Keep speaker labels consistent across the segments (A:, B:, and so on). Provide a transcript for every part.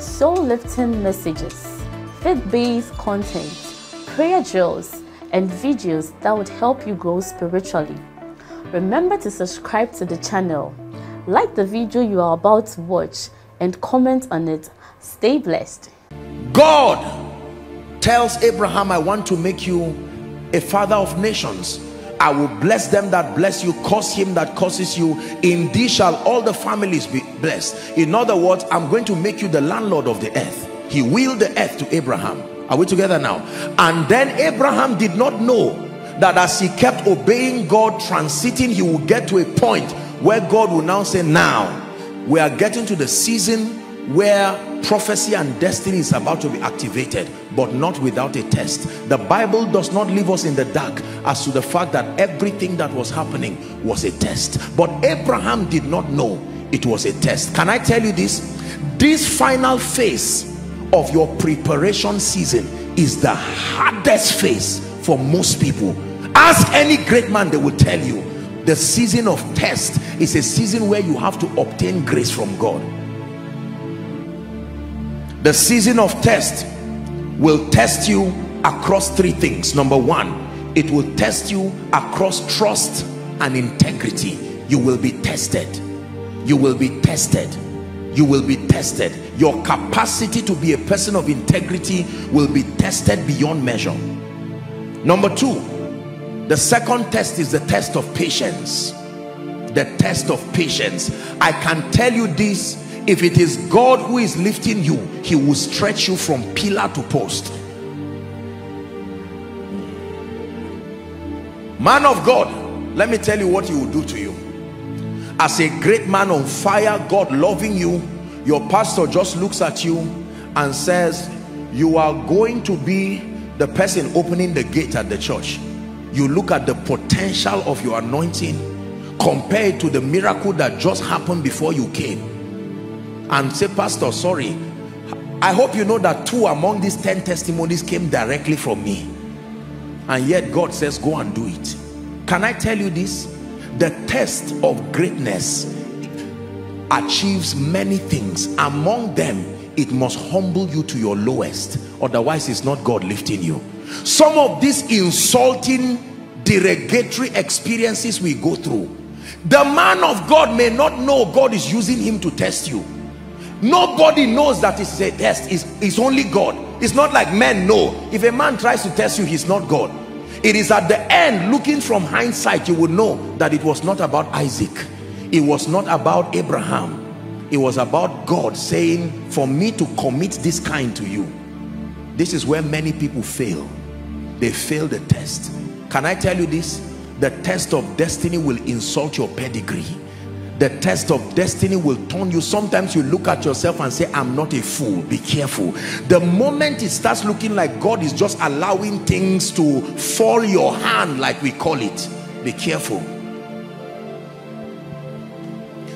A: soul-lifting messages, faith-based content, prayer drills, and videos that would help you grow spiritually. Remember to subscribe to the channel, like the video you are about to watch, and comment on it. Stay blessed.
B: God tells Abraham, I want to make you a father of nations I will bless them that bless you, curse him that curses you. In thee shall all the families be blessed. In other words, I'm going to make you the landlord of the earth. He willed the earth to Abraham. Are we together now? And then Abraham did not know that as he kept obeying God, transiting, he will get to a point where God will now say, now, we are getting to the season where prophecy and destiny is about to be activated but not without a test. The bible does not leave us in the dark as to the fact that everything that was happening was a test. But abraham did not know it was a test. Can i tell you this? This final phase of your preparation season is the hardest phase for most people. Ask any great man they will tell you. The season of test is a season where you have to obtain grace from god the season of test will test you across three things. Number one it will test you across trust and integrity. You will be tested. You will be tested. You will be tested. Your capacity to be a person of integrity will be tested beyond measure. Number two the second test is the test of patience. The test of patience. I can tell you this if it is God who is lifting you he will stretch you from pillar to post. Man of God let me tell you what he will do to you. As a great man on fire God loving you your pastor just looks at you and says you are going to be the person opening the gate at the church. You look at the potential of your anointing compared to the miracle that just happened before you came and say pastor sorry. I hope you know that two among these 10 testimonies came directly from me. And yet god says go and do it. Can i tell you this? The test of greatness achieves many things. Among them it must humble you to your lowest. Otherwise it's not god lifting you. Some of these insulting derogatory experiences we go through the man of god may not know god is using him to test you nobody knows that it's a eh, test it's, it's only god. It's not like men know. If a man tries to test you he's not god. It is at the end looking from hindsight you would know that it was not about isaac. It was not about abraham. It was about god saying for me to commit this kind to you this is where many people fail. They fail the test. Can i tell you this? The test of destiny will insult your pedigree the test of destiny will turn you. Sometimes you look at yourself and say i'm not a fool. Be careful. The moment it starts looking like god is just allowing things to fall your hand like we call it be careful.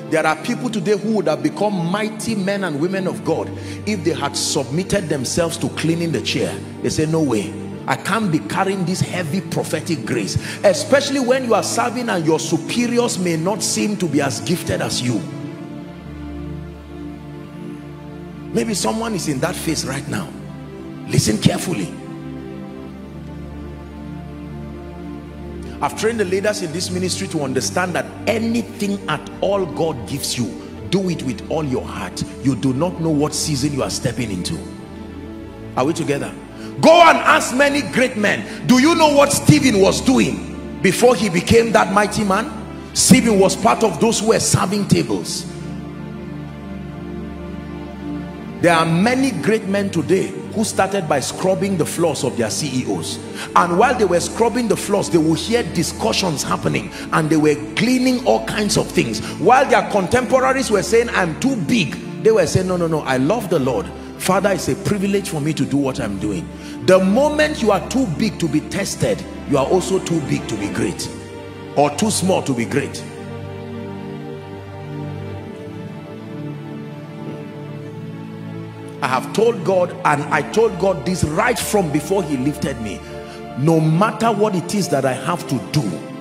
B: There are people today who would have become mighty men and women of god if they had submitted themselves to cleaning the chair. They say no way I can't be carrying this heavy prophetic grace especially when you are serving and your superiors may not seem to be as gifted as you. Maybe someone is in that phase right now. Listen carefully. I've trained the leaders in this ministry to understand that anything at all God gives you do it with all your heart. You do not know what season you are stepping into. Are we together go and ask many great men. Do you know what Stephen was doing before he became that mighty man? Stephen was part of those who were serving tables. There are many great men today who started by scrubbing the floors of their CEOs and while they were scrubbing the floors they would hear discussions happening and they were gleaning all kinds of things. While their contemporaries were saying I'm too big they were saying no no no i love the lord father it's a privilege for me to do what i'm doing. The moment you are too big to be tested you are also too big to be great. Or too small to be great. I have told God and I told God this right from before he lifted me. No matter what it is that I have to do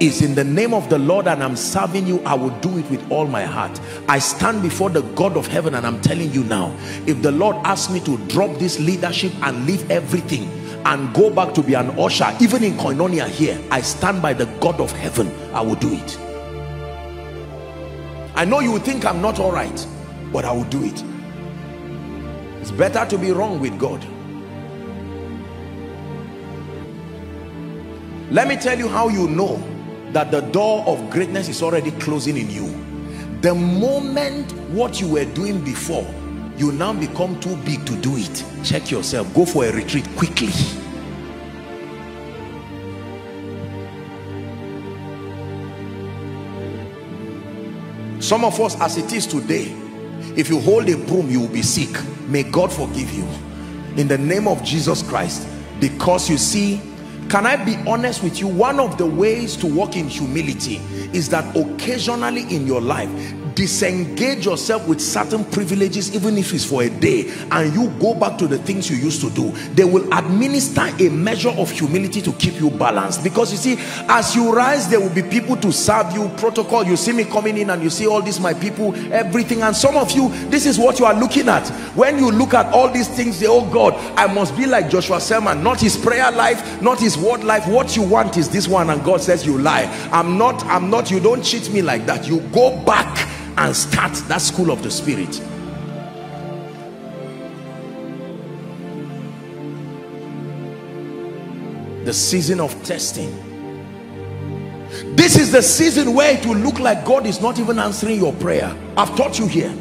B: is in the name of the Lord and I'm serving you I will do it with all my heart. I stand before the God of heaven and I'm telling you now if the Lord asks me to drop this leadership and leave everything and go back to be an usher even in koinonia here I stand by the God of heaven I will do it. I know you think I'm not all right but I will do it. It's better to be wrong with God. Let me tell you how you know that the door of greatness is already closing in you. The moment what you were doing before, you now become too big to do it. Check yourself. Go for a retreat quickly. Some of us as it is today, if you hold a broom you will be sick may god forgive you in the name of jesus christ because you see can i be honest with you? One of the ways to walk in humility is that occasionally in your life disengage yourself with certain privileges even if it's for a day and you go back to the things you used to do they will administer a measure of humility to keep you balanced. Because you see as you rise there will be people to serve you protocol. You see me coming in and you see all these my people everything. And some of you this is what you are looking at. When you look at all these things say oh god i must be like joshua selman. Not his prayer life not his word life. What you want is this one. And god says you lie. I'm not i'm not you don't cheat me like that. You go back and start that school of the spirit. The season of testing. This is the season where it will look like God is not even answering your prayer. I've taught you here.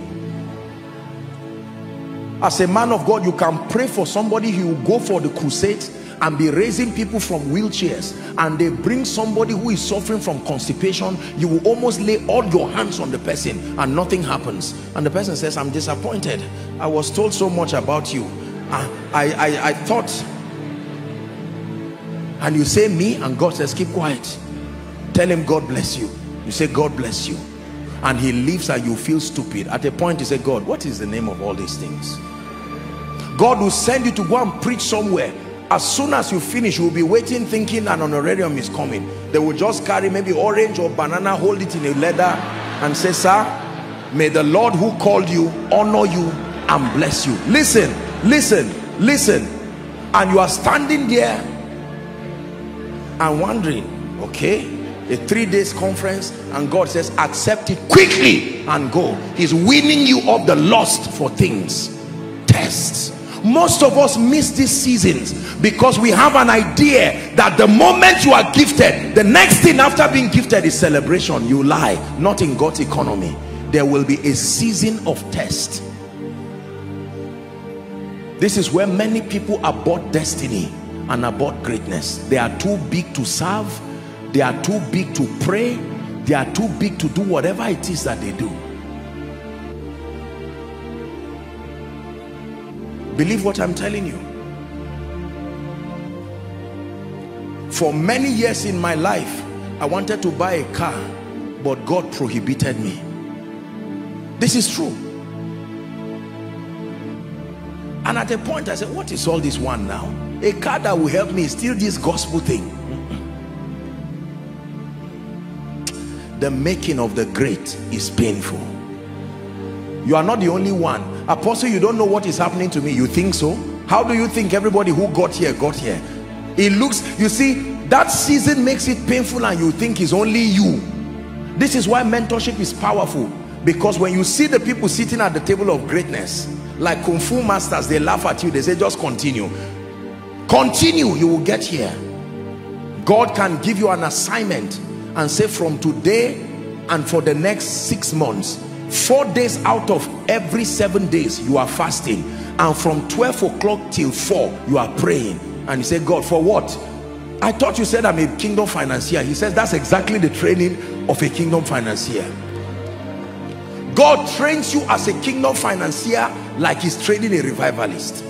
B: As a man of God you can pray for somebody he will go for the crusade and be raising people from wheelchairs and they bring somebody who is suffering from constipation you will almost lay all your hands on the person and nothing happens. And the person says i'm disappointed. I was told so much about you. Uh, I, I i thought and you say me and god says keep quiet. Tell him god bless you. You say god bless you. And he leaves and you feel stupid. At a point you say god what is the name of all these things? God will send you to go and preach somewhere as soon as you finish you will be waiting thinking an honorarium is coming. They will just carry maybe orange or banana hold it in a leather and say sir may the lord who called you honor you and bless you. Listen listen listen. And you are standing there and wondering okay a three days conference and god says accept it quickly and go. He's winning you up the lust for things. Tests most of us miss these seasons because we have an idea that the moment you are gifted the next thing after being gifted is celebration. You lie. Not in God's economy. There will be a season of test. This is where many people abort destiny and abort greatness. They are too big to serve. They are too big to pray. They are too big to do whatever it is that they do believe what i'm telling you. For many years in my life i wanted to buy a car but god prohibited me. This is true. And at a point i said what is all this one now? A car that will help me still this gospel thing. The making of the great is painful you are not the only one. Apostle you don't know what is happening to me. You think so? How do you think everybody who got here got here? It looks you see that season makes it painful and you think it's only you. This is why mentorship is powerful. Because when you see the people sitting at the table of greatness like kung fu masters they laugh at you. They say just continue. Continue you will get here. God can give you an assignment and say from today and for the next six months four days out of every seven days you are fasting. And from 12 o'clock till 4 you are praying. And you say god for what? I thought you said i'm a kingdom financier. He says that's exactly the training of a kingdom financier. God trains you as a kingdom financier like he's training a revivalist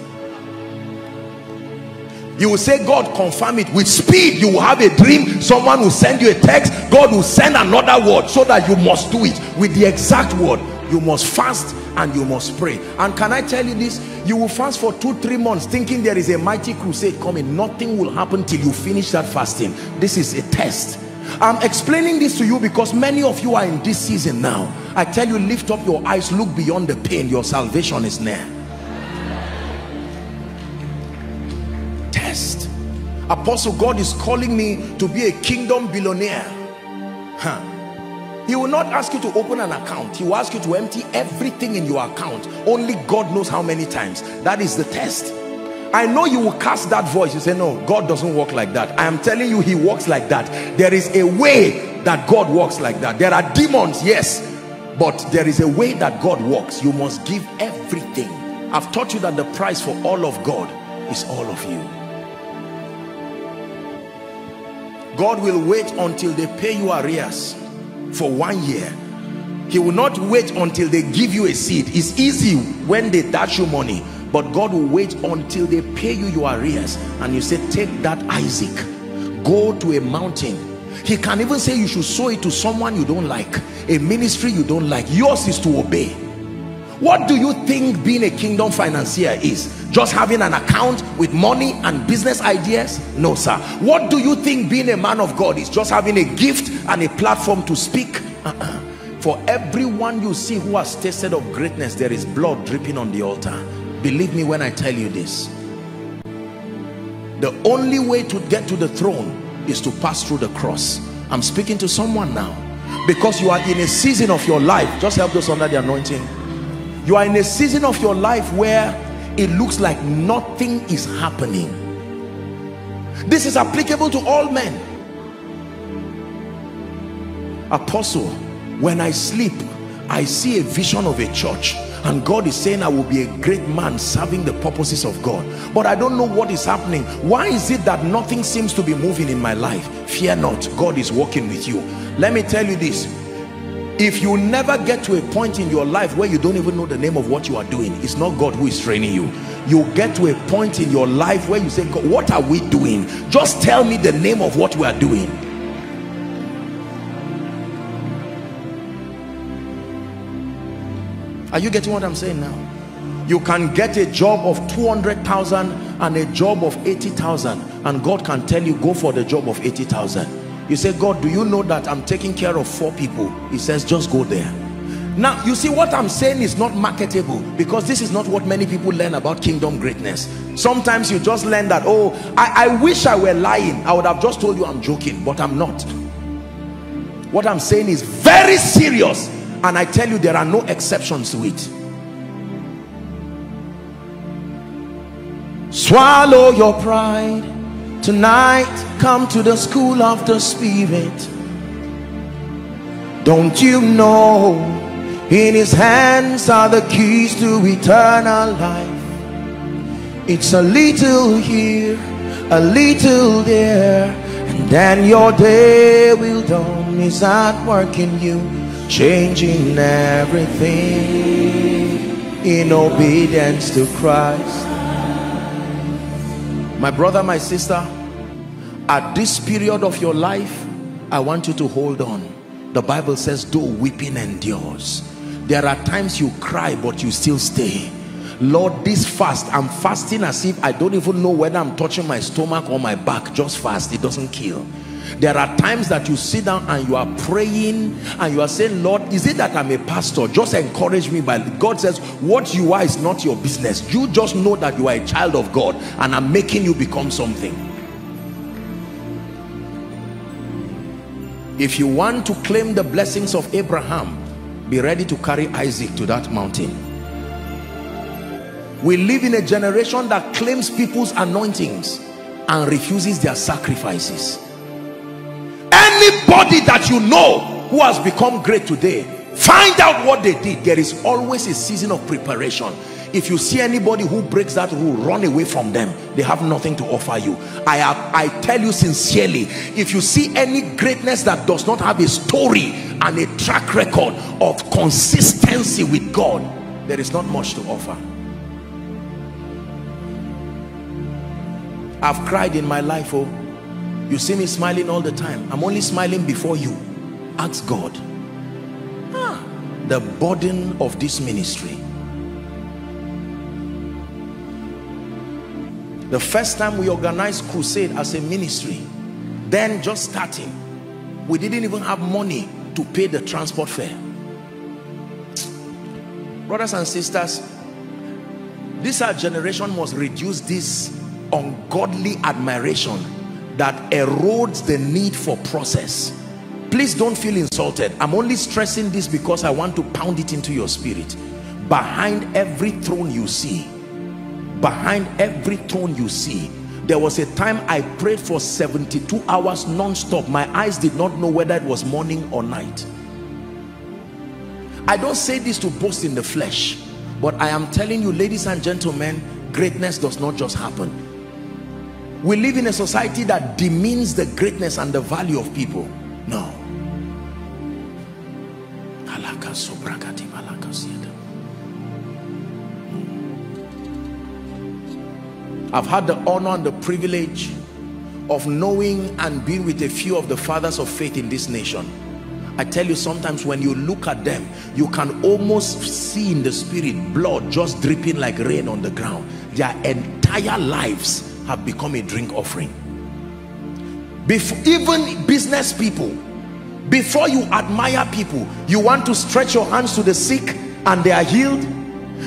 B: you will say God confirm it. With speed you will have a dream. Someone will send you a text. God will send another word so that you must do it. With the exact word you must fast and you must pray. And can I tell you this? You will fast for two three months thinking there is a mighty crusade coming. Nothing will happen till you finish that fasting. This is a test. I'm explaining this to you because many of you are in this season now. I tell you lift up your eyes look beyond the pain. Your salvation is near apostle God is calling me to be a kingdom billionaire huh. he will not ask you to open an account he will ask you to empty everything in your account only God knows how many times that is the test I know you will cast that voice. You say, no, God doesn't work like that. I am telling you, he works like that. There is a way that God works like that. There are demons, yes, but there is a way that God works. You must give everything. I've taught you that the price for all of God is all of you. God will wait until they pay you arrears for one year. He will not wait until they give you a seed. It's easy when they dash you money but God will wait until they pay you your arrears. And you say take that Isaac. Go to a mountain. He can even say you should sow it to someone you don't like a ministry you don't like. Yours is to obey what do you think being a kingdom financier is just having an account with money and business ideas no sir what do you think being a man of God is just having a gift and a platform to speak uh -uh. for everyone you see who has tasted of greatness there is blood dripping on the altar Believe me when I tell you this. The only way to get to the throne is to pass through the cross. I'm speaking to someone now. Because you are in a season of your life. Just help those under the anointing. You are in a season of your life where it looks like nothing is happening. This is applicable to all men. Apostle, when I sleep, I see a vision of a church and God is saying I will be a great man serving the purposes of God. But I don't know what is happening. Why is it that nothing seems to be moving in my life? Fear not God is working with you. Let me tell you this if you never get to a point in your life where you don't even know the name of what you are doing it's not God who is training you you get to a point in your life where you say what are we doing just tell me the name of what we are doing Are you getting what I'm saying now? You can get a job of 200,000 and a job of 80,000 and God can tell you go for the job of 80,000. You say, God, do you know that I'm taking care of four people? He says, just go there. Now, you see what I'm saying is not marketable because this is not what many people learn about kingdom greatness. Sometimes you just learn that, oh, I, I wish I were lying. I would have just told you I'm joking, but I'm not. What I'm saying is very serious and I tell you there are no exceptions to it swallow your pride tonight come to the school of the spirit. Don't you know in his hands are the keys to eternal life. It's a little here a little there and then your day will dawn. Is at work in you? Changing everything in obedience to Christ. My brother, my sister, at this period of your life, I want you to hold on. The Bible says, though weeping endures. There are times you cry, but you still stay. Lord, this fast, I'm fasting as if I don't even know whether I'm touching my stomach or my back. Just fast, it doesn't kill there are times that you sit down and you are praying and you are saying lord is it that i'm a pastor just encourage me by god says what you are is not your business you just know that you are a child of god and i'm making you become something if you want to claim the blessings of abraham be ready to carry isaac to that mountain. We live in a generation that claims people's anointings and refuses their sacrifices. Anybody that you know who has become great today find out what they did. There is always a season of preparation if you see anybody who breaks that rule run away from them. They have nothing to offer you. I have i tell you sincerely if you see any greatness that does not have a story and a track record of consistency with god there is not much to offer. I've cried in my life oh. You see me smiling all the time. I'm only smiling before you. Ask god. Ah, the burden of this ministry the first time we organized crusade as a ministry then just starting we didn't even have money to pay the transport fare. Brothers and sisters this our generation must reduce this ungodly admiration that erodes the need for process. Please don't feel insulted. I'm only stressing this because i want to pound it into your spirit. Behind every throne you see behind every throne you see there was a time I prayed for 72 hours non-stop. My eyes did not know whether it was morning or night. I don't say this to boast in the flesh but I am telling you ladies and gentlemen greatness does not just happen. We live in a society that demeans the greatness and the value of people. No I've had the honor and the privilege of knowing and being with a few of the fathers of faith in this nation. I tell you sometimes when you look at them, you can almost see in the spirit blood just dripping like rain on the ground. Their entire lives have become a drink offering. Before, even business people, before you admire people, you want to stretch your hands to the sick and they are healed.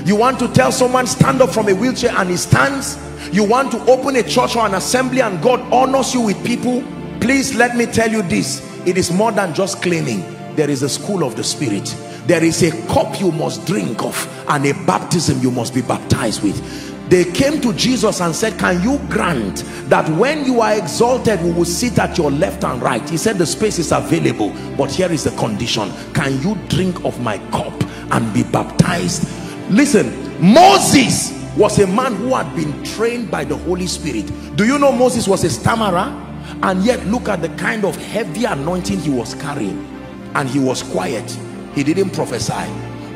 B: You want to tell someone stand up from a wheelchair and he stands you want to open a church or an assembly and God honors you with people? Please let me tell you this. It is more than just claiming. There is a school of the spirit. There is a cup you must drink of and a baptism you must be baptized with. They came to Jesus and said can you grant that when you are exalted we will sit at your left and right? He said the space is available but here is the condition. Can you drink of my cup and be baptized? Listen Moses was a man who had been trained by the Holy Spirit. Do you know Moses was a stammerer? And yet look at the kind of heavy anointing he was carrying. And he was quiet. He didn't prophesy.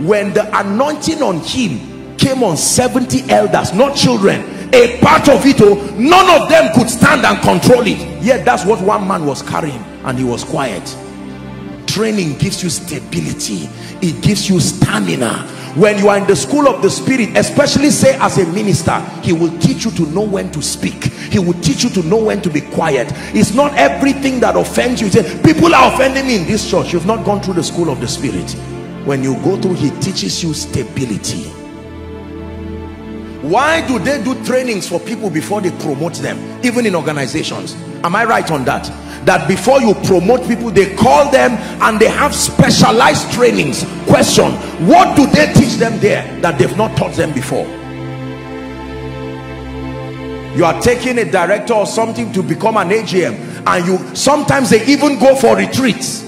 B: When the anointing on him came on 70 elders, not children, a part of it, oh, none of them could stand and control it. Yet that's what one man was carrying and he was quiet. Training gives you stability. It gives you stamina when you are in the school of the spirit especially say as a minister he will teach you to know when to speak. He will teach you to know when to be quiet. It's not everything that offends you. Say people are offending me in this church. You've not gone through the school of the spirit. When you go through he teaches you stability. Why do they do trainings for people before they promote them even in organizations am i right on that? That before you promote people they call them and they have specialized trainings. Question what do they teach them there that they've not taught them before? You are taking a director or something to become an AGM and you sometimes they even go for retreats.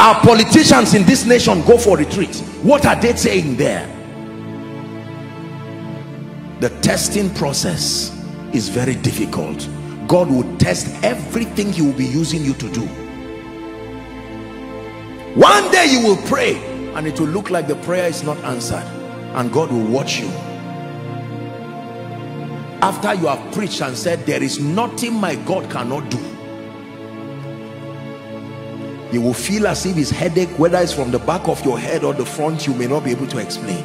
B: Our politicians in this nation go for retreats. What are they saying there? The testing process is very difficult God will test everything he will be using you to do. One day you will pray and it will look like the prayer is not answered and God will watch you. After you have preached and said there is nothing my God cannot do you will feel as if his headache whether it's from the back of your head or the front you may not be able to explain.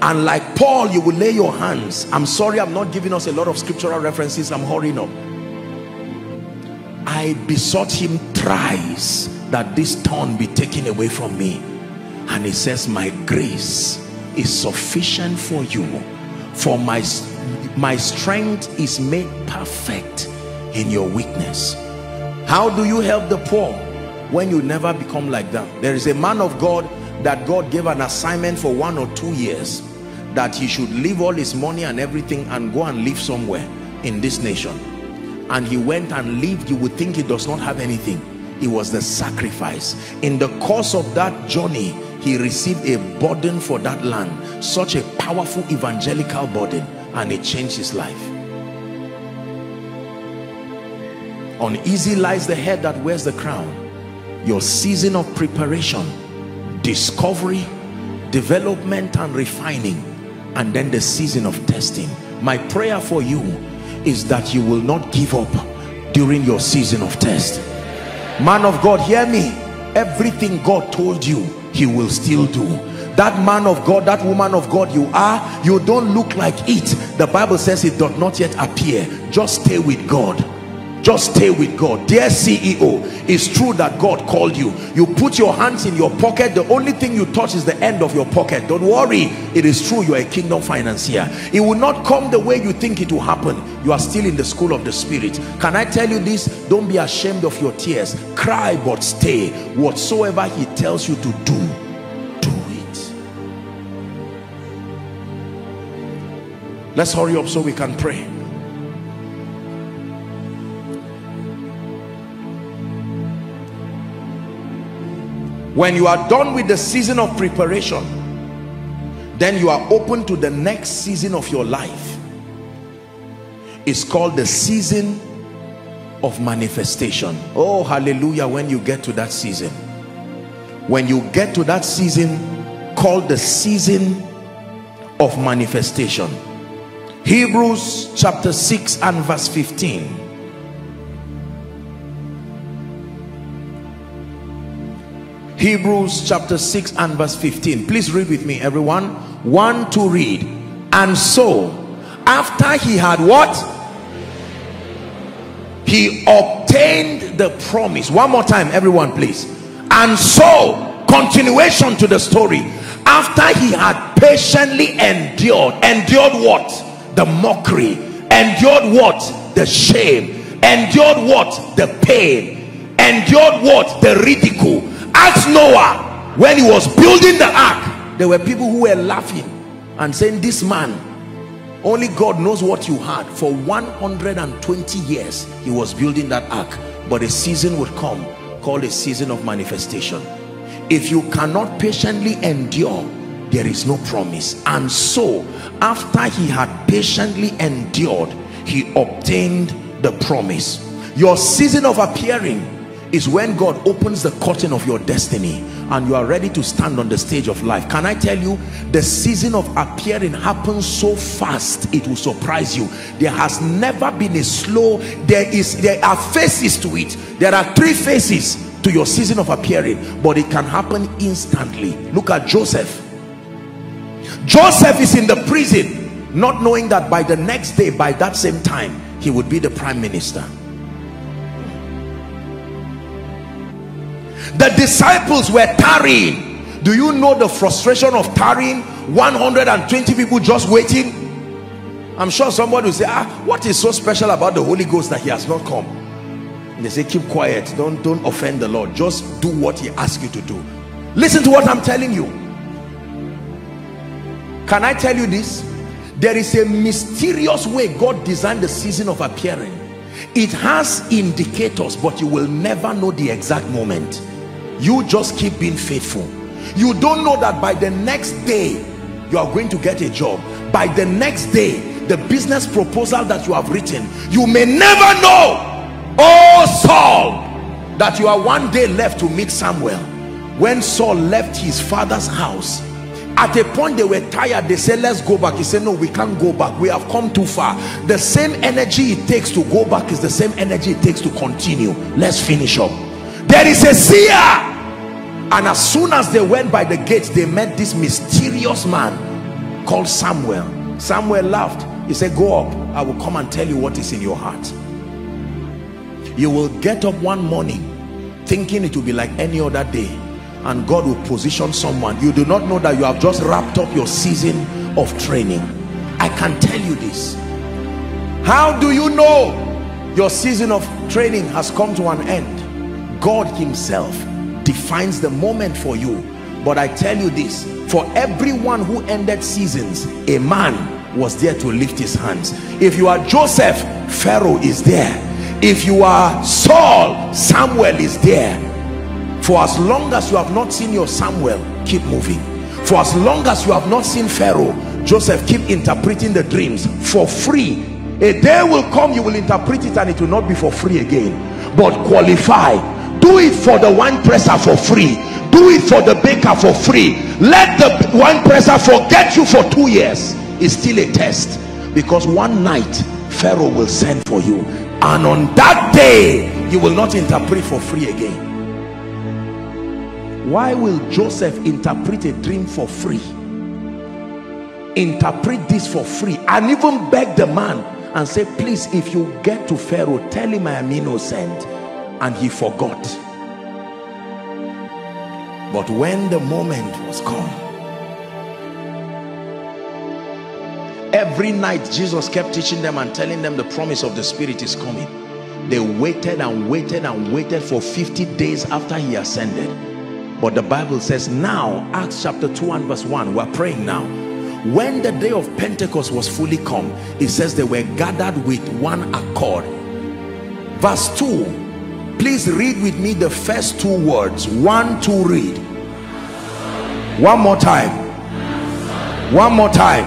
B: And like Paul you will lay your hands. I'm sorry I'm not giving us a lot of scriptural references. I'm hurrying up I besought him thrice that this thorn be taken away from me. And he says my grace is sufficient for you for my my strength is made perfect in your weakness. How do you help the poor when you never become like them? There is a man of God that God gave an assignment for one or two years that he should leave all his money and everything and go and live somewhere in this nation and he went and lived. You would think he does not have anything. It was the sacrifice. In the course of that journey he received a burden for that land such a powerful evangelical burden and it changed his life. Uneasy lies the head that wears the crown. Your season of preparation discovery development and refining and then the season of testing. My prayer for you is that you will not give up during your season of test. Man of God hear me. Everything God told you he will still do. That man of God that woman of God you are you don't look like it. The Bible says it does not yet appear. Just stay with God just stay with God. Dear CEO it's true that God called you. You put your hands in your pocket. The only thing you touch is the end of your pocket. Don't worry. It is true you are a kingdom financier. It will not come the way you think it will happen. You are still in the school of the spirit. Can I tell you this? Don't be ashamed of your tears. Cry but stay. Whatsoever he tells you to do do it. Let's hurry up so we can pray when you are done with the season of preparation then you are open to the next season of your life. It's called the season of manifestation. Oh hallelujah. When you get to that season. When you get to that season called the season of manifestation. Hebrews chapter 6 and verse 15 Hebrews chapter 6 and verse 15. Please read with me, everyone. One to read. And so, after he had what? He obtained the promise. One more time, everyone, please. And so, continuation to the story. After he had patiently endured, endured what? The mockery. Endured what? The shame. Endured what? The pain. Endured what? The ridicule ask Noah when he was building the ark there were people who were laughing and saying this man only God knows what you had. For 120 years he was building that ark but a season would come called a season of manifestation. If you cannot patiently endure there is no promise. And so after he had patiently endured he obtained the promise. Your season of appearing is when God opens the curtain of your destiny and you are ready to stand on the stage of life. Can I tell you the season of appearing happens so fast it will surprise you. There has never been a slow there is there are phases to it. There are three phases to your season of appearing but it can happen instantly. Look at Joseph. Joseph is in the prison not knowing that by the next day by that same time he would be the prime minister the disciples were tarrying. Do you know the frustration of tarrying? 120 people just waiting? I'm sure somebody will say ah what is so special about the holy ghost that he has not come? And they say keep quiet. Don't don't offend the lord. Just do what he asks you to do. Listen to what i'm telling you. Can i tell you this? There is a mysterious way god designed the season of appearing. It has indicators but you will never know the exact moment you just keep being faithful. You don't know that by the next day you are going to get a job. By the next day the business proposal that you have written you may never know. Oh Saul that you are one day left to meet Samuel. When Saul left his father's house at a point they were tired they said let's go back. He said no we can't go back. We have come too far. The same energy it takes to go back is the same energy it takes to continue. Let's finish up there is a seer. And as soon as they went by the gates they met this mysterious man called Samuel. Samuel laughed. He said go up. I will come and tell you what is in your heart. You will get up one morning thinking it will be like any other day and God will position someone. You do not know that you have just wrapped up your season of training. I can tell you this. How do you know your season of training has come to an end God himself defines the moment for you. But I tell you this for everyone who ended seasons a man was there to lift his hands. If you are Joseph Pharaoh is there. If you are Saul Samuel is there. For as long as you have not seen your Samuel keep moving. For as long as you have not seen Pharaoh Joseph keep interpreting the dreams for free. A day will come you will interpret it and it will not be for free again. But qualify do it for the wine presser for free. Do it for the baker for free. Let the wine presser forget you for two years. It's still a test. Because one night pharaoh will send for you. And on that day you will not interpret for free again. Why will joseph interpret a dream for free? Interpret this for free. And even beg the man and say please if you get to pharaoh tell him i am innocent and he forgot. But when the moment was come every night jesus kept teaching them and telling them the promise of the spirit is coming. They waited and waited and waited for 50 days after he ascended. But the bible says now acts chapter 2 and verse 1 we're praying now. When the day of pentecost was fully come it says they were gathered with one accord. Verse 2 please read with me the first two words. One two read. One more time. One more time.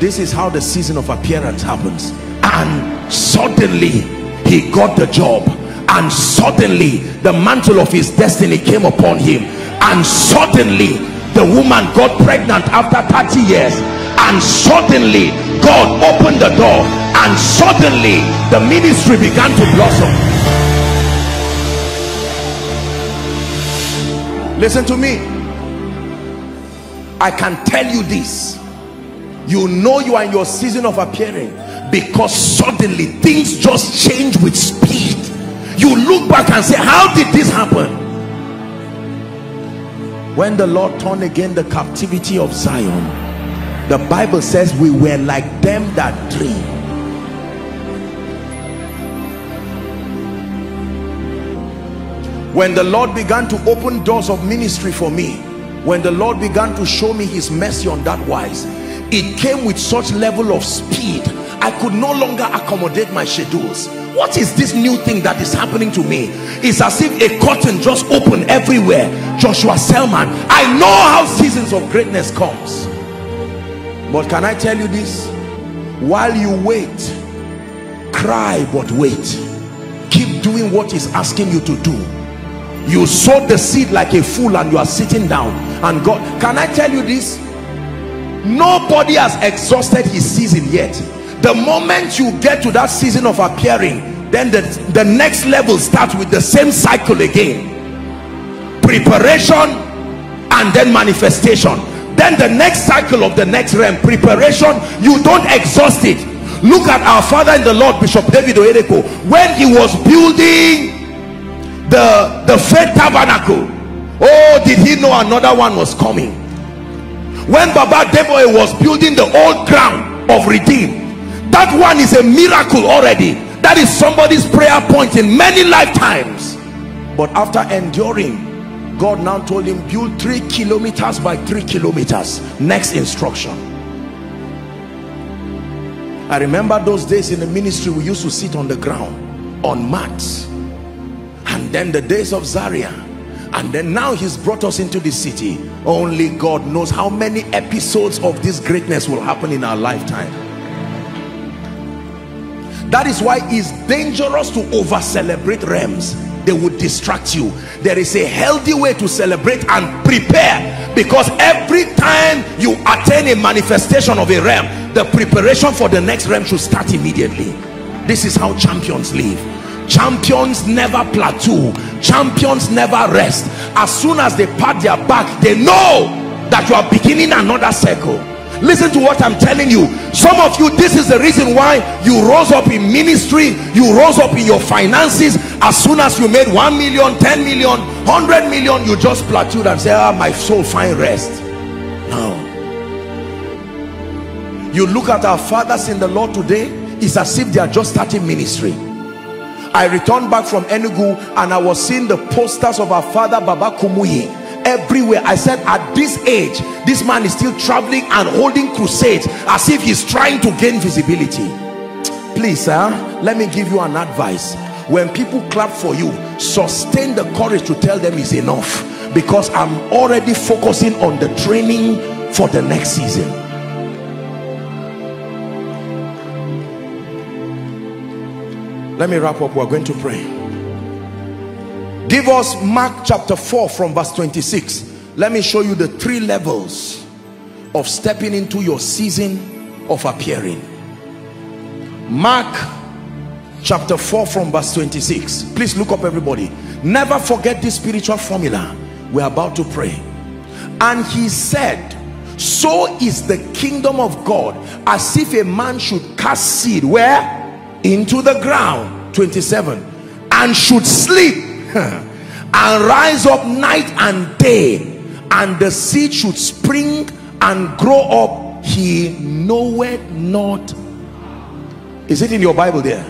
B: This is how the season of appearance happens. And suddenly he got the job. And suddenly the mantle of his destiny came upon him. And suddenly the woman got pregnant after 30 years. And suddenly God opened the door. And suddenly the ministry began to blossom listen to me. I can tell you this. You know you are in your season of appearing because suddenly things just change with speed. You look back and say how did this happen? When the Lord turned again the captivity of Zion the Bible says we were like them that dream when the Lord began to open doors of ministry for me when the Lord began to show me his mercy on that wise it came with such level of speed I could no longer accommodate my schedules. What is this new thing that is happening to me? It's as if a curtain just opened everywhere. Joshua selman i know how seasons of greatness comes. But can i tell you this? While you wait cry but wait. Keep doing what he's asking you to do you sowed the seed like a fool and you are sitting down. And god can i tell you this? Nobody has exhausted his season yet. The moment you get to that season of appearing then the, the next level starts with the same cycle again. Preparation and then manifestation. Then the next cycle of the next realm preparation you don't exhaust it. Look at our father in the lord bishop david oyedepo. When he was building the the faith tabernacle. Oh did he know another one was coming? When baba adeboye was building the old ground of redeem that one is a miracle already. That is somebody's prayer point in many lifetimes. But after enduring God now told him build three kilometers by three kilometers. Next instruction. I remember those days in the ministry we used to sit on the ground on mats and then the days of Zaria. And then now he's brought us into the city. Only God knows how many episodes of this greatness will happen in our lifetime. That is why it's dangerous to over celebrate realms. They would distract you. There is a healthy way to celebrate and prepare because every time you attain a manifestation of a realm the preparation for the next realm should start immediately. This is how champions live champions never plateau. Champions never rest. As soon as they pat their back they know that you are beginning another circle listen to what i'm telling you. Some of you this is the reason why you rose up in ministry you rose up in your finances. As soon as you made 1 million 10 million 100 million you just plateaued and say ah my soul find rest. No you look at our fathers in the lord today it's as if they are just starting ministry i returned back from enugu and i was seeing the posters of our father baba kumuyi everywhere. I said at this age this man is still traveling and holding crusades as if he's trying to gain visibility. Please sir let me give you an advice. When people clap for you sustain the courage to tell them is enough because i'm already focusing on the training for the next season let me wrap up. We're going to pray. Give us mark chapter 4 from verse 26 let me show you the three levels of stepping into your season of appearing. Mark chapter 4 from verse 26 please look up everybody. Never forget this spiritual formula. We're about to pray. And he said so is the kingdom of God as if a man should cast seed. Where into the ground 27 and should sleep and rise up night and day and the seed should spring and grow up he knoweth not. Is it in your bible there?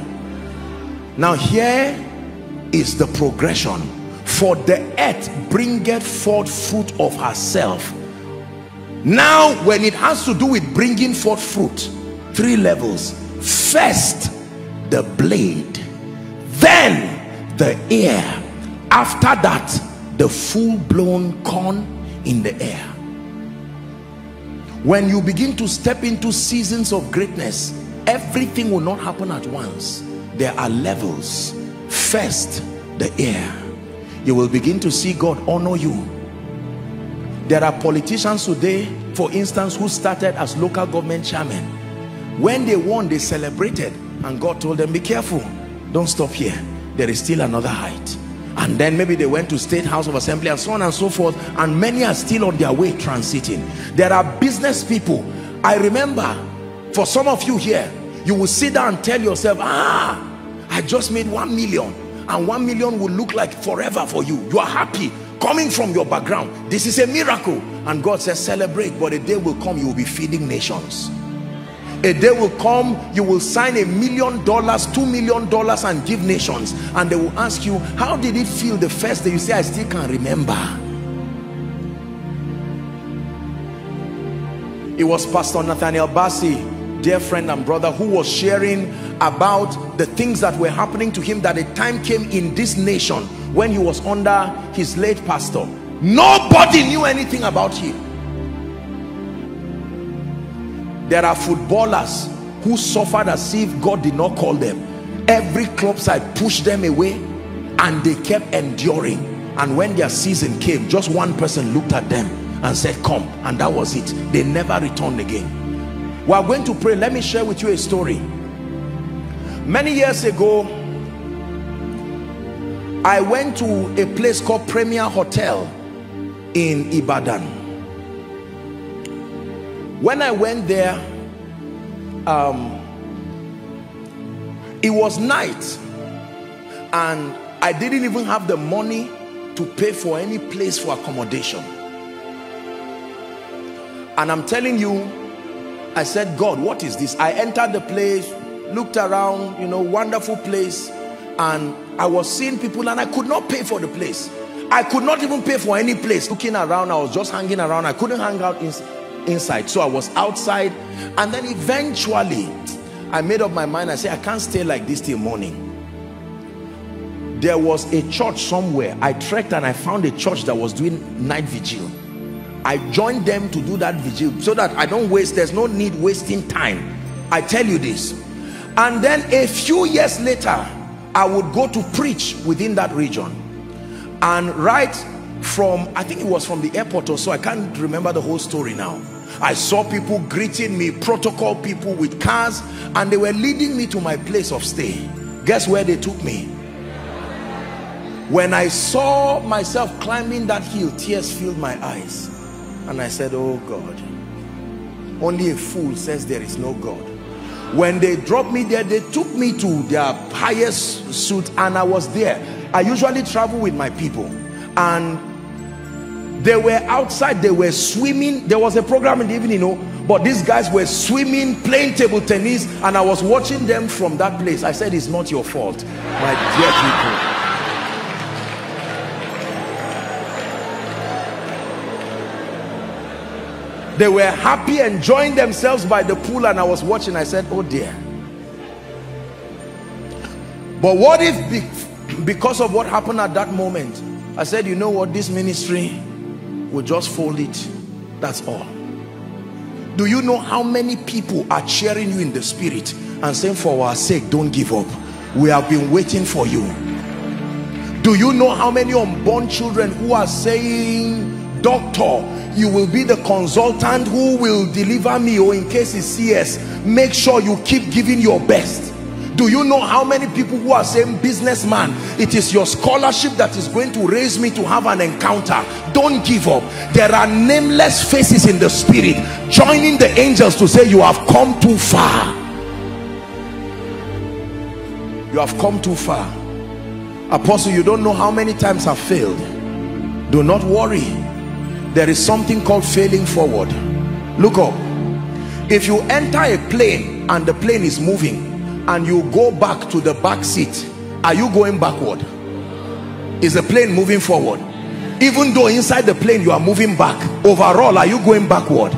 B: Now here is the progression. For the earth bringeth forth fruit of herself. Now when it has to do with bringing forth fruit three levels. First the blade then the ear. After that the full-blown corn in the air. When you begin to step into seasons of greatness everything will not happen at once. There are levels. First the air you will begin to see God honor you. There are politicians today for instance who started as local government chairman when they won they celebrated and God told them be careful. Don't stop here. There is still another height. And then maybe they went to state house of assembly and so on and so forth and many are still on their way transiting. There are business people. I remember for some of you here you will sit down and tell yourself ah i just made one million and one million will look like forever for you. You are happy coming from your background. This is a miracle. And god says celebrate but a day will come you will be feeding nations a day will come you will sign a million dollars two million dollars and give nations. And they will ask you how did it feel the first day? You say i still can remember. It was pastor nathaniel bassey dear friend and brother who was sharing about the things that were happening to him that a time came in this nation when he was under his late pastor. Nobody knew anything about him there are footballers who suffered as if God did not call them. Every club side pushed them away and they kept enduring. And when their season came just one person looked at them and said come and that was it. They never returned again. We are going to pray. Let me share with you a story. Many years ago I went to a place called Premier Hotel in Ibadan when I went there um, it was night and I didn't even have the money to pay for any place for accommodation. And I'm telling you I said God what is this? I entered the place looked around you know wonderful place and I was seeing people and I could not pay for the place. I could not even pay for any place. Looking around I was just hanging around. I couldn't hang out in inside. So i was outside and then eventually i made up my mind. I said i can't stay like this till morning. There was a church somewhere. I trekked and i found a church that was doing night vigil. I joined them to do that vigil so that i don't waste there's no need wasting time. I tell you this. And then a few years later i would go to preach within that region. And right from i think it was from the airport or so i can't remember the whole story now. I saw people greeting me protocol people with cars and they were leading me to my place of stay. Guess where they took me? When i saw myself climbing that hill tears filled my eyes. And i said oh god only a fool says there is no god. When they dropped me there they took me to their highest suit and i was there. I usually travel with my people. And they were outside they were swimming. There was a program in the evening you know but these guys were swimming playing table tennis and i was watching them from that place. I said it's not your fault my dear people. They were happy enjoying themselves by the pool and i was watching. I said oh dear. But what if because of what happened at that moment i said you know what? This ministry will just fold it. That's all. Do you know how many people are cheering you in the spirit and saying for our sake don't give up. We have been waiting for you. Do you know how many unborn children who are saying doctor you will be the consultant who will deliver me or in case it's CS make sure you keep giving your best do you know how many people who are saying businessman it is your scholarship that is going to raise me to have an encounter. Don't give up. There are nameless faces in the spirit joining the angels to say you have come too far. You have come too far. Apostle you don't know how many times I've failed. Do not worry. There is something called failing forward. Look up. If you enter a plane and the plane is moving and you go back to the back seat are you going backward? Is the plane moving forward? Even though inside the plane you are moving back overall are you going backward?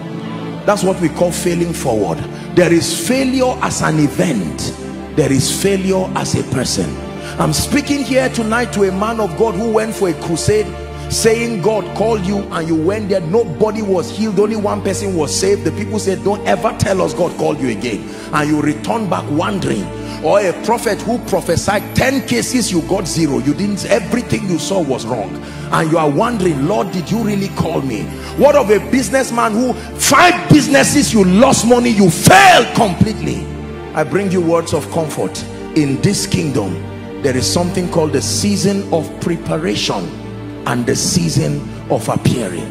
B: That's what we call failing forward. There is failure as an event. There is failure as a person. I'm speaking here tonight to a man of god who went for a crusade saying God called you and you went there. Nobody was healed. Only one person was saved. The people said don't ever tell us God called you again. And you return back wondering. Or a prophet who prophesied 10 cases you got zero. You didn't everything you saw was wrong. And you are wondering Lord did you really call me? What of a businessman who five businesses you lost money you failed completely? I bring you words of comfort. In this kingdom there is something called the season of preparation and the season of appearing.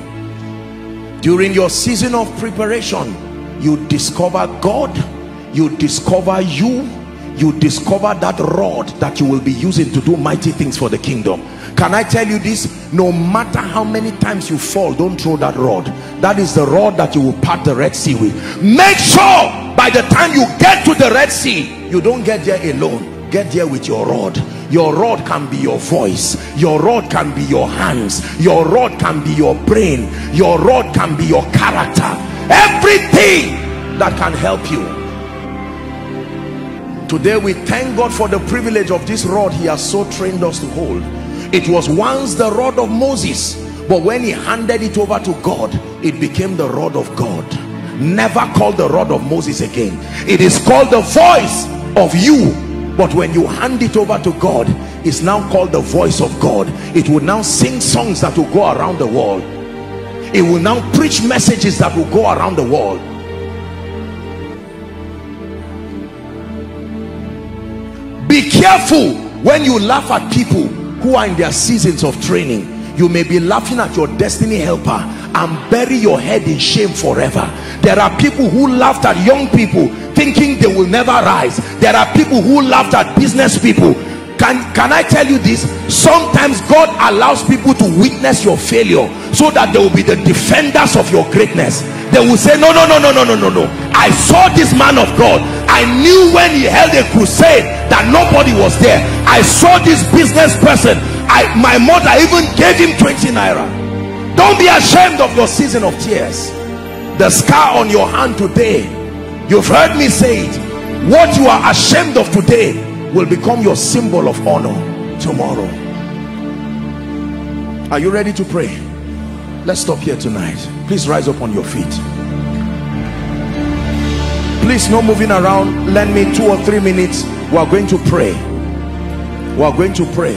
B: During your season of preparation you discover God you discover you you discover that rod that you will be using to do mighty things for the kingdom. Can I tell you this? No matter how many times you fall don't throw that rod. That is the rod that you will part the Red Sea with. Make sure by the time you get to the Red Sea you don't get there alone get there with your rod. Your rod can be your voice. Your rod can be your hands. Your rod can be your brain. Your rod can be your character. Everything that can help you. Today we thank God for the privilege of this rod he has so trained us to hold. It was once the rod of Moses but when he handed it over to God it became the rod of God. Never called the rod of Moses again. It is called the voice of you but when you hand it over to God it's now called the voice of God. It will now sing songs that will go around the world. It will now preach messages that will go around the world. Be careful when you laugh at people who are in their seasons of training. You may be laughing at your destiny helper and bury your head in shame forever. There are people who laughed at young people thinking they will never rise. There are people who laughed at business people. Can can i tell you this? Sometimes god allows people to witness your failure so that they will be the defenders of your greatness. They will say no no no no no no no no. I saw this man of god. I knew when he held a crusade that nobody was there. I saw this business person. I my mother even gave him 20 naira don't be ashamed of your season of tears. The scar on your hand today you've heard me say it. What you are ashamed of today will become your symbol of honor tomorrow. Are you ready to pray? Let's stop here tonight. Please rise up on your feet. Please no moving around. Lend me two or three minutes. We are going to pray. We are going to pray.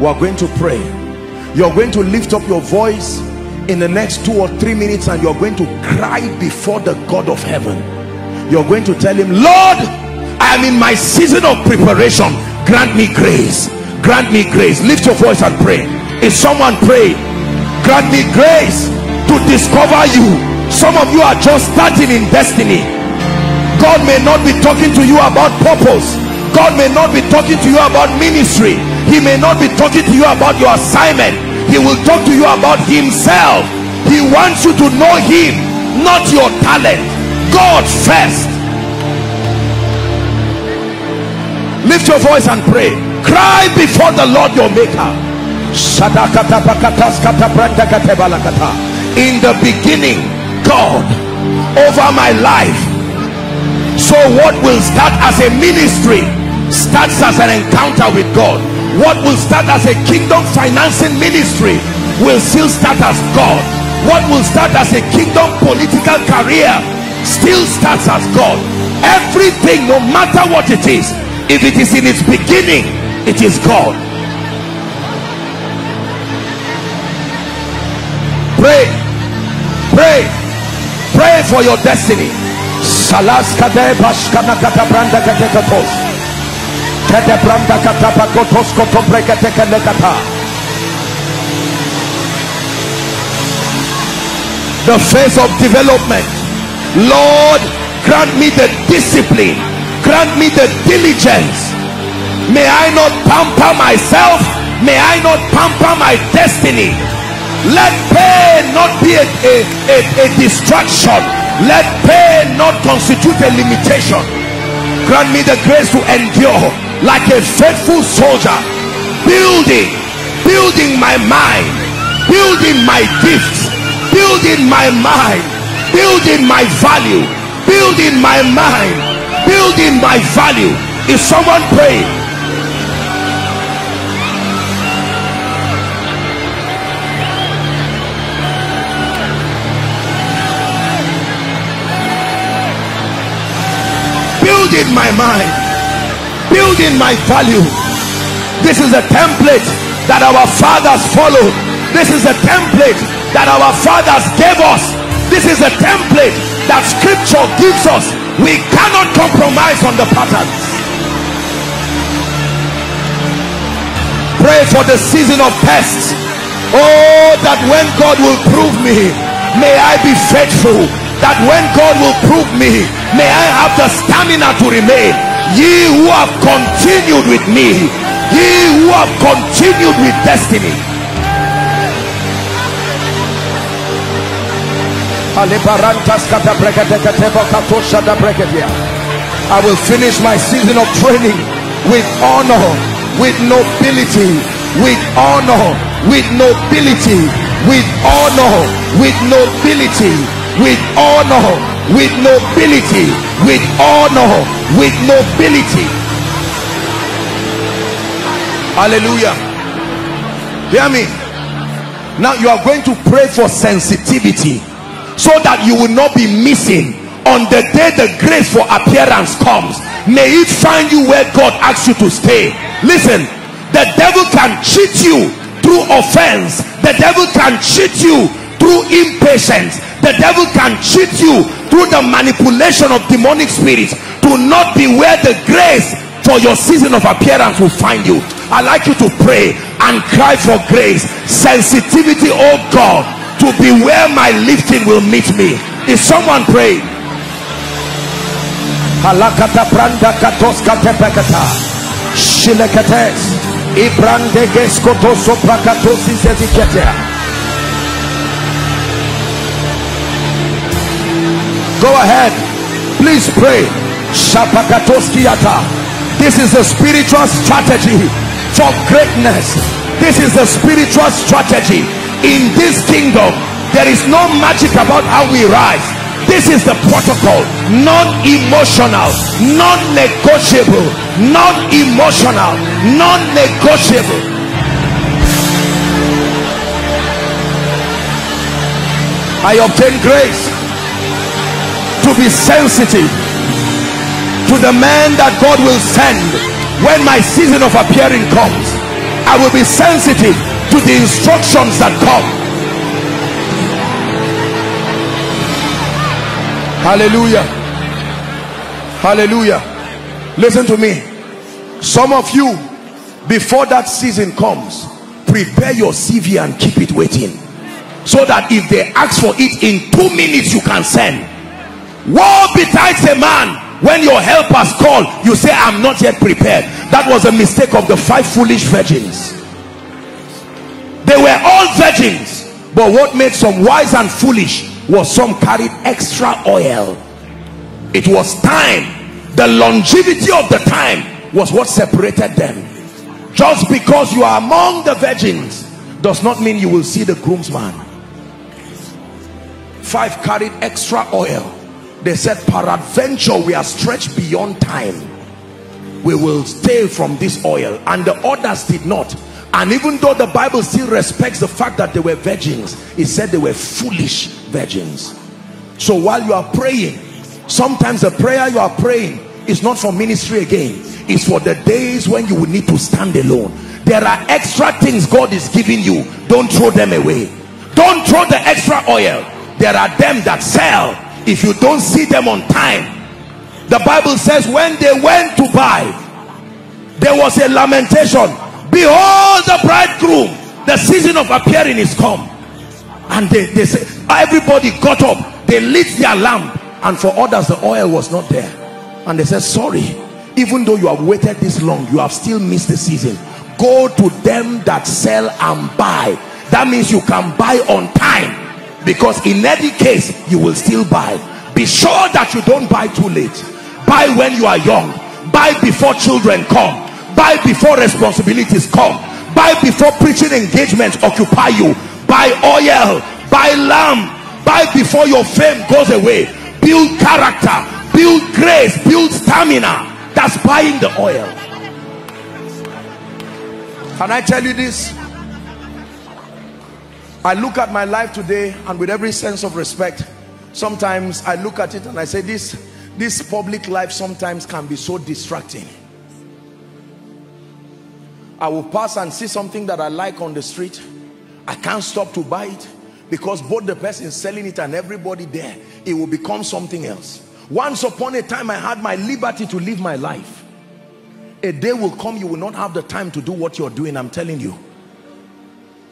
B: We are going to pray you're going to lift up your voice in the next two or three minutes and you're going to cry before the God of heaven. You're going to tell him Lord I am in my season of preparation. Grant me grace. Grant me grace. Lift your voice and pray. If someone pray grant me grace to discover you. Some of you are just starting in destiny. God may not be talking to you about purpose God may not be talking to you about ministry. He may not be talking to you about your assignment. He will talk to you about himself. He wants you to know him not your talent. God first. Lift your voice and pray. Cry before the lord your maker. In the beginning god over my life. So what will start as a ministry starts as an encounter with god. What will start as a kingdom financing ministry will still start as God. What will start as a kingdom political career still starts as God. Everything no matter what it is if it is in its beginning it is God. Pray. Pray. Pray for your destiny branda brekete the phase of development. Lord grant me the discipline. Grant me the diligence. May i not pamper myself. May i not pamper my destiny. Let pain not be a, a, a, a distraction. Let pain not constitute a limitation. Grant me the grace to endure like a faithful soldier building building my mind building my gifts building my mind building my value building my mind building my value. Is someone praying building my mind building my value. This is a template that our fathers followed. This is a template that our fathers gave us. This is a template that scripture gives us. We cannot compromise on the patterns pray for the season of tests oh that when god will prove me may i be faithful. That when god will prove me may i have the stamina to remain ye who have continued with me. Ye who have continued with destiny. I will finish my season of training with honor, with nobility, with honor, with nobility, with honor, with nobility, with honor, with nobility, with honor, with nobility. Hallelujah. Hear me. Now you are going to pray for sensitivity so that you will not be missing on the day the grace for appearance comes may it find you where god asks you to stay listen the devil can cheat you through offense the devil can cheat you through impatience. The devil can cheat you through the manipulation of demonic spirits. To not be where the grace for your season of appearance will find you. I like you to pray and cry for grace. Sensitivity oh god to be where my lifting will meet me. Is someone praying? Halakata branda katoska tepekata. Shilekates go ahead. Please pray. This is a spiritual strategy for greatness. This is a spiritual strategy. In this kingdom there is no magic about how we rise. This is the protocol. Non-emotional non-negotiable non-emotional non-negotiable. I obtain grace to be sensitive to the man that God will send when my season of appearing comes. I will be sensitive to the instructions that come. Hallelujah. Hallelujah. Listen to me. Some of you before that season comes prepare your CV and keep it waiting. So that if they ask for it in two minutes you can send woe betides a man. When your helpers call you say i'm not yet prepared. That was a mistake of the five foolish virgins. They were all virgins but what made some wise and foolish was some carried extra oil. It was time. The longevity of the time was what separated them. Just because you are among the virgins does not mean you will see the groomsman. Five carried extra oil they said peradventure we are stretched beyond time. We will stay from this oil. And the others did not. And even though the bible still respects the fact that they were virgins it said they were foolish virgins. So while you are praying sometimes the prayer you are praying is not for ministry again. It's for the days when you will need to stand alone. There are extra things God is giving you. Don't throw them away. Don't throw the extra oil. There are them that sell if you don't see them on time the Bible says when they went to buy there was a lamentation. Behold the bridegroom the season of appearing is come. And they, they say everybody got up. They lit their lamp and for others the oil was not there. And they said sorry even though you have waited this long you have still missed the season. Go to them that sell and buy. That means you can buy on time because in any case you will still buy. Be sure that you don't buy too late. Buy when you are young. Buy before children come. Buy before responsibilities come. Buy before preaching engagements occupy you. Buy oil. Buy lamb. Buy before your fame goes away. Build character. Build grace. Build stamina. That's buying the oil. Can i tell you this i look at my life today and with every sense of respect sometimes i look at it and i say this this public life sometimes can be so distracting. I will pass and see something that i like on the street. I can't stop to buy it because both the person selling it and everybody there it will become something else. Once upon a time I had my liberty to live my life. A day will come you will not have the time to do what you're doing I'm telling you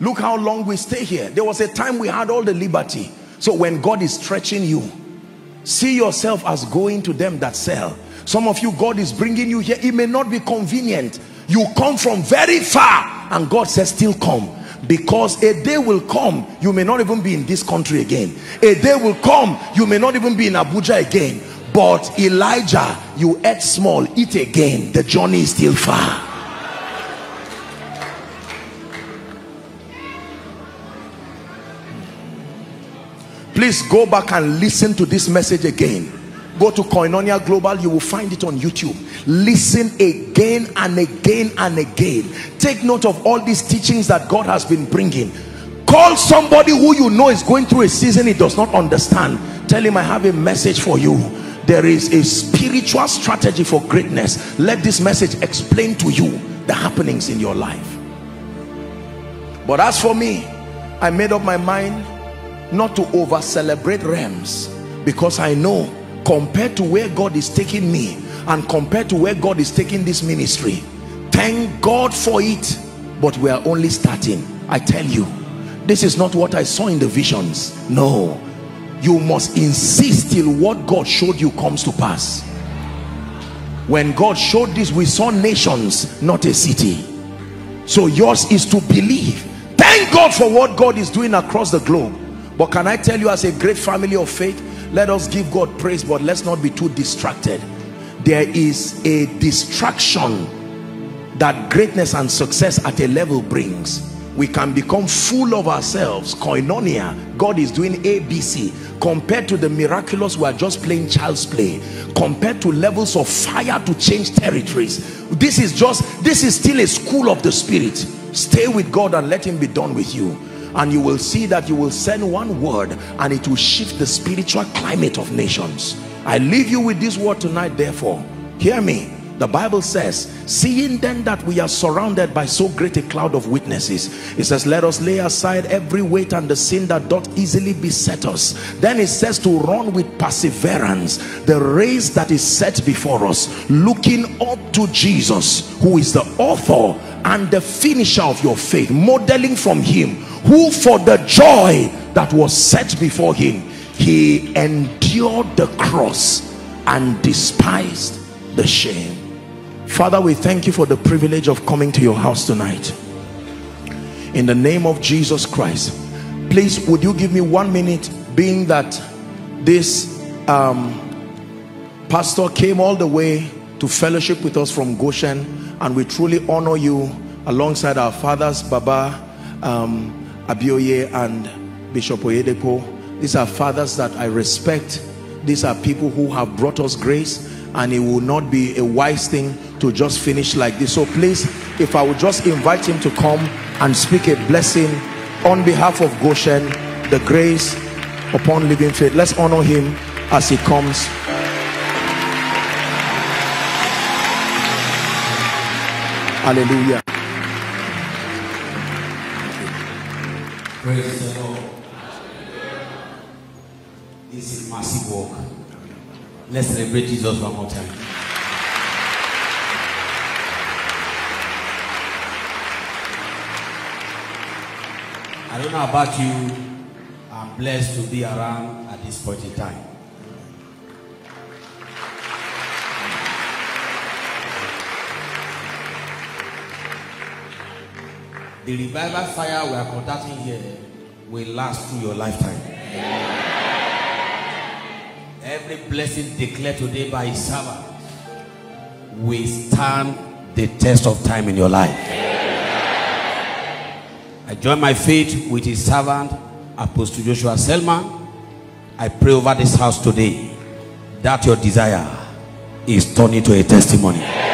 B: look how long we stay here. There was a time we had all the liberty. So when God is stretching you see yourself as going to them that sell. Some of you God is bringing you here. It may not be convenient. You come from very far and God says still come. Because a day will come you may not even be in this country again. A day will come you may not even be in Abuja again. But Elijah you ate small eat again. The journey is still far please go back and listen to this message again. Go to koinonia global you will find it on youtube. Listen again and again and again. Take note of all these teachings that god has been bringing. Call somebody who you know is going through a season he does not understand. Tell him i have a message for you. There is a spiritual strategy for greatness. Let this message explain to you the happenings in your life. But as for me i made up my mind not to over celebrate realms. Because i know compared to where God is taking me and compared to where God is taking this ministry thank God for it but we are only starting. I tell you this is not what I saw in the visions. No. You must insist till what God showed you comes to pass. When God showed this we saw nations not a city. So yours is to believe. Thank God for what God is doing across the globe but can I tell you as a great family of faith let us give God praise but let's not be too distracted. There is a distraction that greatness and success at a level brings. We can become full of ourselves. Koinonia God is doing ABC compared to the miraculous we are just playing child's play compared to levels of fire to change territories this is just this is still a school of the spirit. Stay with God and let him be done with you and you will see that you will send one word and it will shift the spiritual climate of nations. I leave you with this word tonight therefore. Hear me. The bible says seeing then that we are surrounded by so great a cloud of witnesses it says let us lay aside every weight and the sin that doth easily beset us. Then it says to run with perseverance the race that is set before us looking up to jesus who is the author and the finisher of your faith modeling from him who for the joy that was set before him he endured the cross and despised the shame. Father we thank you for the privilege of coming to your house tonight. In the name of jesus christ please would you give me one minute being that this um, pastor came all the way to fellowship with us from goshen and we truly honor you alongside our fathers baba um, abioye and bishop oyedepo these are fathers that i respect. These are people who have brought us grace and it will not be a wise thing to just finish like this. So please if i would just invite him to come and speak a blessing on behalf of goshen the grace upon living faith. Let's honor him as he comes. Hallelujah.
C: Praise the Lord. This is massive work. Let's celebrate Jesus one more time. I don't know about you. I'm blessed to be around at this point in time. The revival fire we are conducting here will last through your lifetime. Every blessing declared today by his servant will stand the test of time in your life. I join my faith with his servant, Apostle Joshua Selman. I pray over this house today that your desire is turned into a testimony.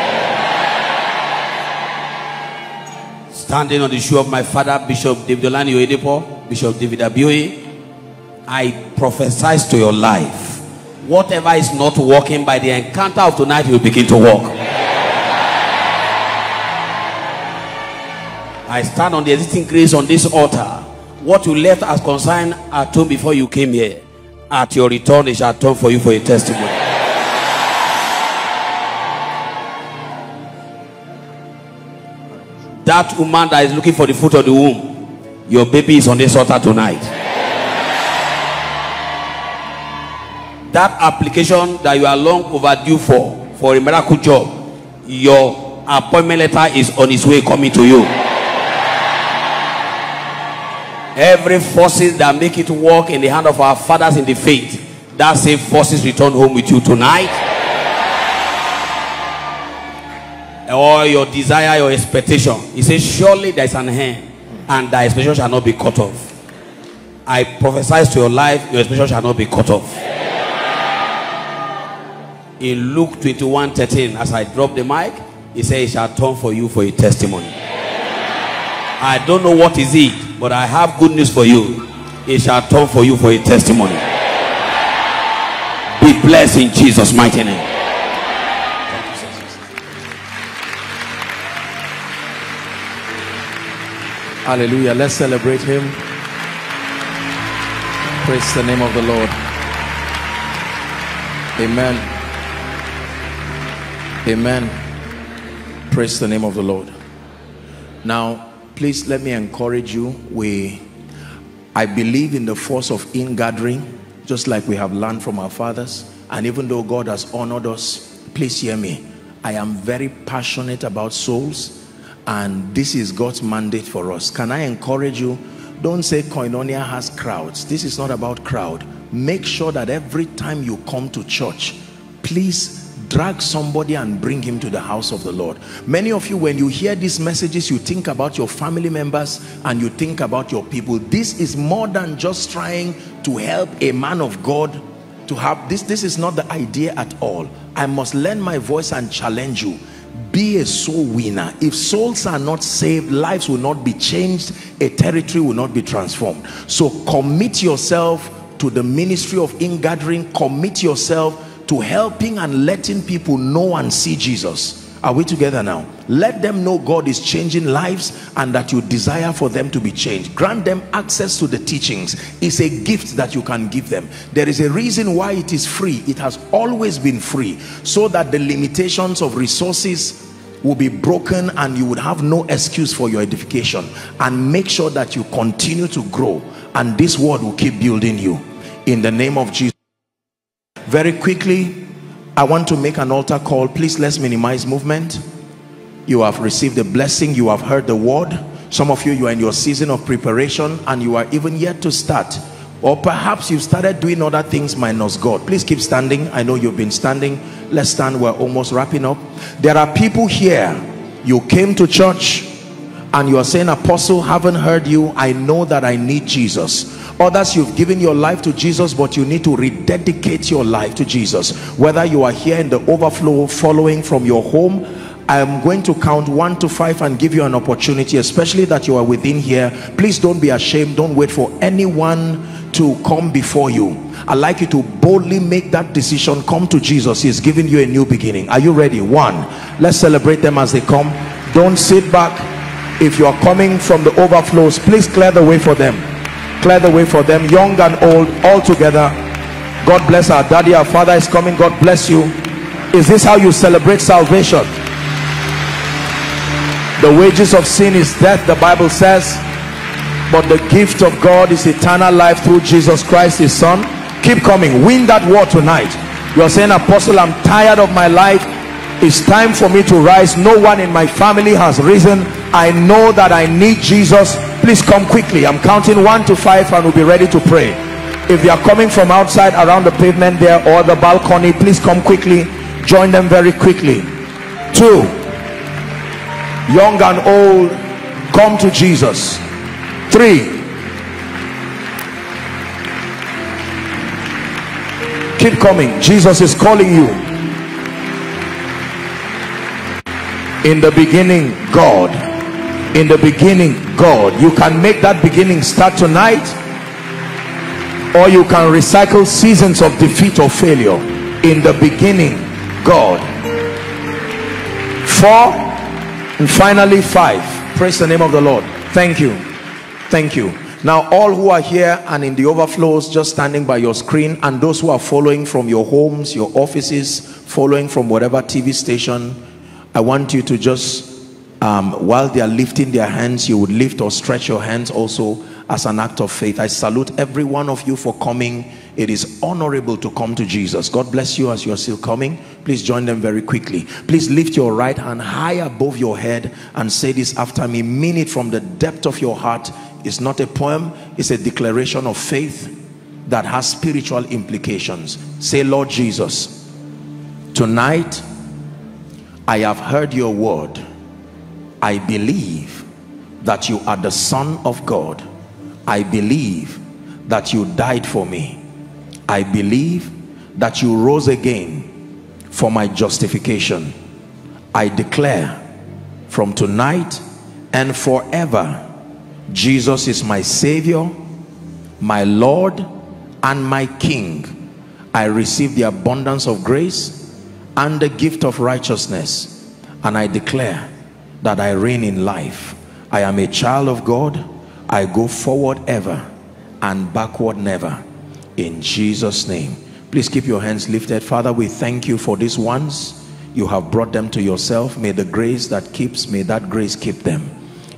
C: Standing on the shoe of my father, Bishop David Olani Oyedepo, Bishop David Abioye, I prophesy to your life. Whatever is not working by the encounter of tonight, will begin to work. I stand on the existing grace on this altar. What you left as consigned at home before you came here, at your return, it shall turn for you for a testimony. That woman that is looking for the fruit of the womb, your baby is on this altar tonight. That application that you are long overdue for, for a miracle job, your appointment letter is on its way coming to you. Every forces that make it work in the hand of our fathers in the faith, that same forces return home with you tonight. Or your desire, your expectation. He says, Surely there is an hand, and thy expectation shall not be cut off. I prophesy to your life, your expectation shall not be cut off. In Luke 21 13, as I drop the mic, he said, It shall turn for you for a testimony. I don't know what is it, but I have good news for you. It shall turn for you for a testimony. Be blessed in Jesus' mighty name.
B: Hallelujah. Let's celebrate him. Praise the name of the Lord. Amen. Amen. Praise the name of the Lord. Now, please let me encourage you. We, I believe in the force of ingathering, just like we have learned from our fathers. And even though God has honored us, please hear me. I am very passionate about souls and this is God's mandate for us. Can I encourage you? Don't say Koinonia has crowds. This is not about crowd. Make sure that every time you come to church, please drag somebody and bring him to the house of the Lord. Many of you, when you hear these messages, you think about your family members and you think about your people. This is more than just trying to help a man of God to have this. This is not the idea at all. I must lend my voice and challenge you be a soul winner. If souls are not saved lives will not be changed a territory will not be transformed. So commit yourself to the ministry of ingathering. Commit yourself to helping and letting people know and see jesus are we together now? Let them know god is changing lives and that you desire for them to be changed. Grant them access to the teachings. It's a gift that you can give them. There is a reason why it is free. It has always been free so that the limitations of resources will be broken and you would have no excuse for your edification. And make sure that you continue to grow and this word will keep building you. In the name of jesus. Very quickly I want to make an altar call. Please let's minimize movement. You have received a blessing. You have heard the word. Some of you, you are in your season of preparation and you are even yet to start. Or perhaps you've started doing other things minus God. Please keep standing. I know you've been standing. Let's stand. We're almost wrapping up. There are people here. You came to church and you are saying, Apostle, haven't heard you. I know that I need Jesus others you've given your life to jesus but you need to rededicate your life to jesus whether you are here in the overflow following from your home I'm going to count one to five and give you an opportunity, especially that you are within here. Please don't be ashamed. Don't wait for anyone to come before you. I'd like you to boldly make that decision. Come to Jesus. He's giving you a new beginning. Are you ready? One. Let's celebrate them as they come. don't sit back if you are coming from the overflows please clear the way for them. Clear the way for them young and old all together. God bless our daddy. Our father is coming. God bless you. Is this how you celebrate salvation? The wages of sin is death the bible says. But the gift of god is eternal life through jesus christ his son. Keep coming. Win that war tonight. You're saying apostle i'm tired of my life. It's time for me to rise. No one in my family has risen i know that i need jesus. Please come quickly. I'm counting one to five and we'll be ready to pray. If they are coming from outside around the pavement there or the balcony please come quickly. Join them very quickly. Two young and old come to jesus. Three keep coming. Jesus is calling you. In the beginning god in the beginning god. You can make that beginning start tonight or you can recycle seasons of defeat or failure. In the beginning god. Four and finally five. Praise the name of the lord. Thank you. Thank you. Now all who are here and in the overflows just standing by your screen and those who are following from your homes your offices following from whatever tv station I want you to just, um, while they are lifting their hands, you would lift or stretch your hands also as an act of faith. I salute every one of you for coming. It is honorable to come to Jesus. God bless you as you are still coming. Please join them very quickly. Please lift your right hand high above your head and say this after me. Mean it from the depth of your heart. It's not a poem, it's a declaration of faith that has spiritual implications. Say, Lord Jesus, tonight I have heard your word. I believe that you are the Son of God. I believe that you died for me. I believe that you rose again for my justification. I declare from tonight and forever, Jesus is my Savior, my Lord, and my King. I receive the abundance of grace and the gift of righteousness and I declare that I reign in life. I am a child of God. I go forward ever and backward never. In Jesus name. Please keep your hands lifted. Father we thank you for these ones. You have brought them to yourself. May the grace that keeps may that grace keep them.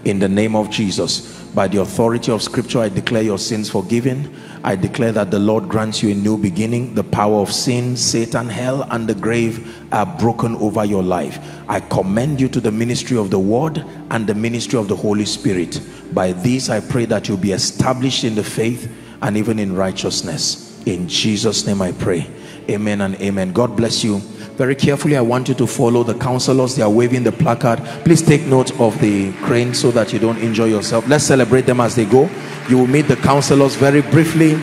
B: In the name of Jesus by the authority of scripture I declare your sins forgiven I declare that the Lord grants you a new beginning. The power of sin, Satan, hell, and the grave are broken over your life. I commend you to the ministry of the word and the ministry of the Holy Spirit. By this, I pray that you'll be established in the faith and even in righteousness. In Jesus' name I pray. Amen and amen. God bless you very carefully i want you to follow the counselors. They are waving the placard. Please take note of the crane so that you don't injure yourself. Let's celebrate them as they go. You will meet the counselors very briefly.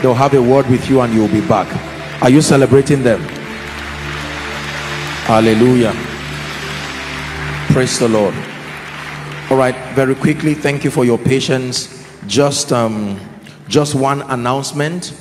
B: They'll have a word with you and you'll be back. Are you celebrating them? Hallelujah. Praise the lord. All right very quickly thank you for your patience. Just um just one announcement.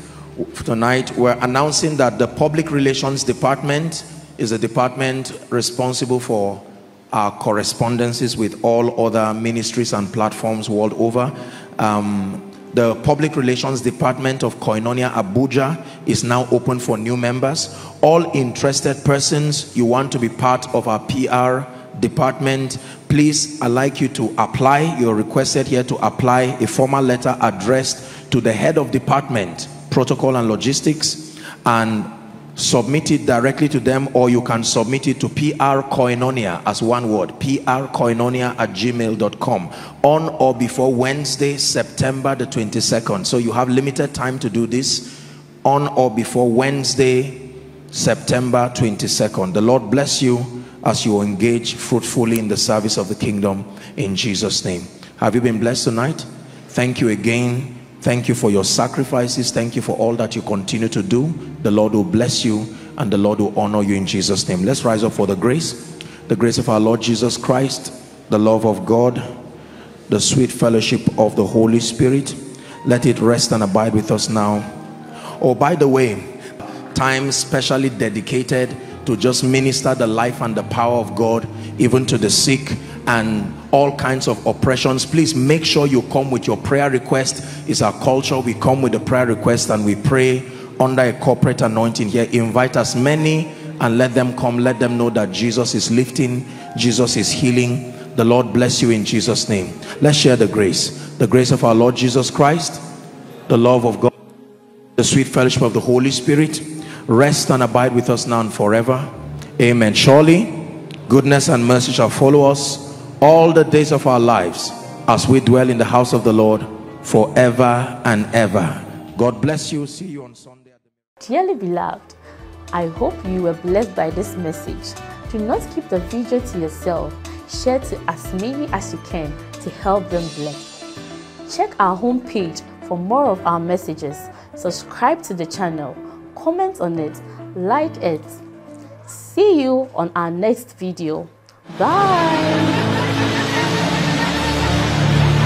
B: Tonight we're announcing that the public relations department is a department responsible for our correspondences with all other ministries and platforms world over. Um, the public relations department of Koinonia Abuja is now open for new members. All interested persons, you want to be part of our PR department, please, I'd like you to apply. You're requested here to apply a formal letter addressed to the head of department, protocol and logistics, and submit it directly to them or you can submit it to PR Koinonia as one word PR Koinonia at gmail.com on or before Wednesday September the 22nd so you have limited time to do this on or before Wednesday September 22nd the Lord bless you as you engage fruitfully in the service of the kingdom in Jesus name. Have you been blessed tonight? Thank you again Thank you for your sacrifices. Thank you for all that you continue to do. The Lord will bless you and the Lord will honor you in Jesus' name. Let's rise up for the grace. The grace of our Lord Jesus Christ, the love of God, the sweet fellowship of the Holy Spirit. Let it rest and abide with us now. Oh, by the way, time specially dedicated to just minister the life and the power of God even to the sick and all kinds of oppressions. Please make sure you come with your prayer request. It's our culture. We come with a prayer request and we pray under a corporate anointing here. Invite as many and let them come. Let them know that jesus is lifting jesus is healing. The lord bless you in jesus name. Let's share the grace. The grace of our lord jesus christ the love of god the sweet fellowship of the holy spirit rest and abide with us now and forever. Amen. Surely goodness and mercy shall follow us all the days of our lives as we dwell in the house of the Lord forever and ever. God bless you. See you on Sunday.
A: Dearly beloved, I hope you were blessed by this message. Do not keep the video to yourself. Share to as many as you can to help them bless. Check our homepage for more of our messages. Subscribe to the channel, comment on it, like it. See you on our next video. Bye.